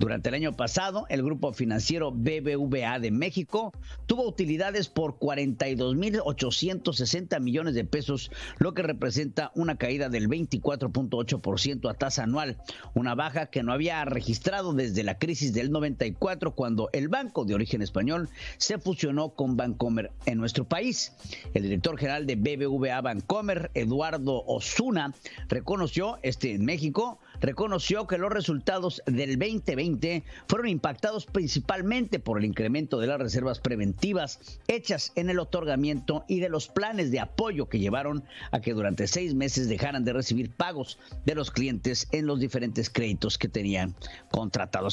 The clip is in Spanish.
Durante el año pasado, el grupo financiero BBVA de México tuvo utilidades por 42.860 millones de pesos, lo que representa una caída del 24.8% a tasa anual, una baja que no había registrado desde la crisis del 94 cuando el banco de origen español se fusionó con Bancomer en nuestro país. El director general de BBVA Bancomer, Eduardo Osuna, reconoció este en México, reconoció que los resultados del 2020 fueron impactados principalmente por el incremento de las reservas preventivas hechas en el otorgamiento y de los planes de apoyo que llevaron a que durante seis meses dejaran de recibir pagos de los clientes en los diferentes créditos que tenían contratados.